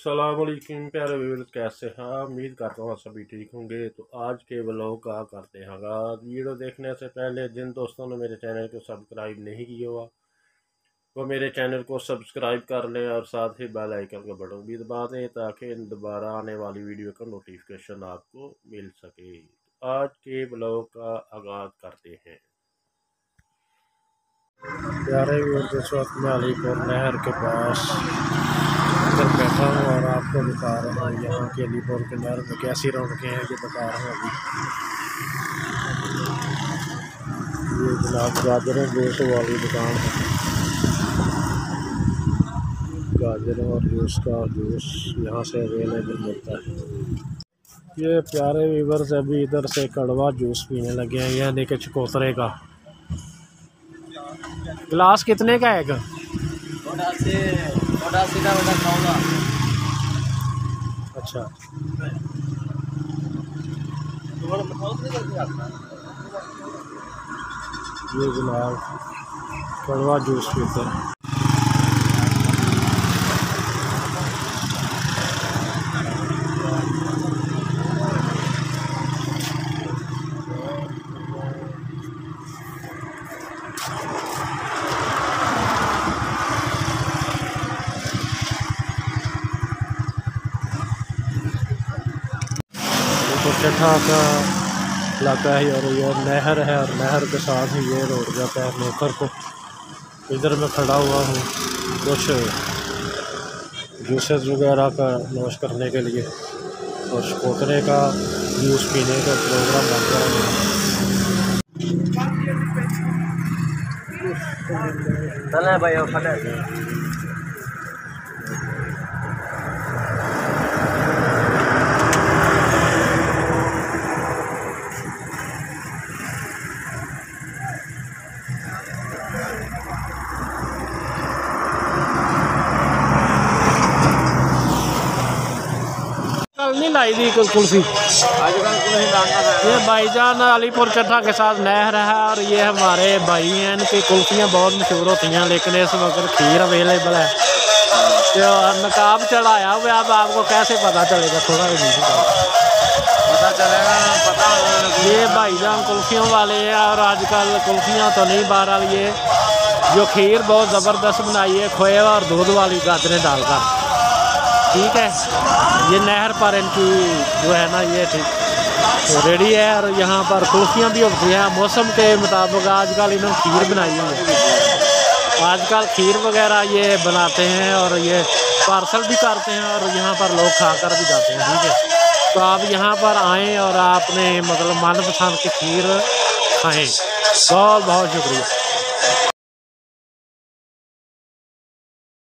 असलकुम प्यारे व्यूअर्स कैसे हैं उम्मीद करता हूँ सभी ठीक होंगे। तो आज के ब्लॉग का करते हैं आगाज़। वीडियो देखने से पहले जिन दोस्तों ने मेरे चैनल को सब्सक्राइब नहीं किया हुआ, वो मेरे चैनल को सब्सक्राइब कर लें और साथ ही बेल आइकन का बटन भी दबा दें ताकि दोबारा आने वाली वीडियो का नोटिफिकेशन आपको मिल सके। तो आज के ब्लॉग का आगाज़ करते हैं। प्यारे व्यूअर्स इस वक्त मैं अलीपुर नहर के पास आपको बता रहा हूँ। यहाँ के अलीपुर के नहर में कैसी रौनकें हैं, ये बता रहा हूँ अभी। ये जनाब गाजरों जूस वाली दुकान है। गाजरों और जूस का जूस यहाँ से अवेलेबल मिलता है। ये प्यारे वीवर से अभी इधर से कड़वा जूस पीने लगे हैं यह देखे चकोतरे का। गिलास कितने का है एक? अच्छा। ये गुलाब कड़वा जूस पीते हैं। तो का इलाका है और ये नहर है और नहर के साथ ही ये रोड जाता है नौकर को। इधर मैं खड़ा हुआ हूँ कुछ जूसेस वगैरह का नोश करने के लिए और शकोतरे का जूस पीने का प्रोग्राम बन रहा है। भाई नहीं लाई थी कुल्फी ये भाईजान अलीपुर चट्ठा के साथ नहर है और ये हमारे भाई हैं इनकी कुल्फियाँ बहुत मशहूर होती हैं लेकिन इस वक्त खीर अवेलेबल है। तो नकाब चढ़ाया हुआ अब आपको कैसे पता चलेगा? थोड़ा भी पता। चलेगा ये भाईजान कुल्फियों वाले हैं और आजकल कुल्फियाँ तो नहीं बहरहाल, ये जो खीर बहुत ज़बरदस्त बनाई है खोए और दूध वाली गाजरें डालकर। ठीक है। ये नहर पर इनकी जो है ना, ये ठीक। तो रेडी है और यहाँ पर कुल्फियाँ भी होती हैं। मौसम के मुताबिक आजकल इन्होंने खीर बनाई हुई है। आजकल खीर वगैरह ये बनाते हैं और ये पार्सल भी करते हैं और यहाँ पर लोग खाकर भी जाते हैं, ठीक है। तो आप यहाँ पर आएँ और आपने मतलब मनपसंद की खीर खाएँ। बहुत बहुत शुक्रिया।